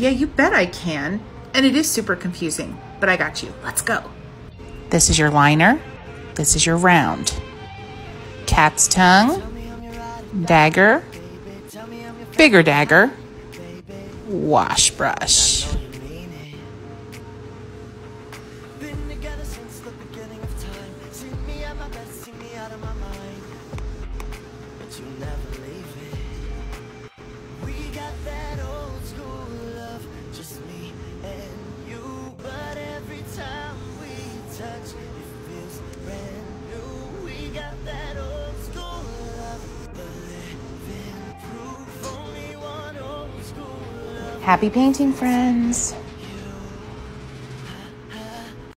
Yeah, you bet I can. And it is super confusing, but I got you. Let's go. This is your liner. This is your round. Cat's tongue, dagger, bigger dagger, wash brush. Together Happy painting, friends.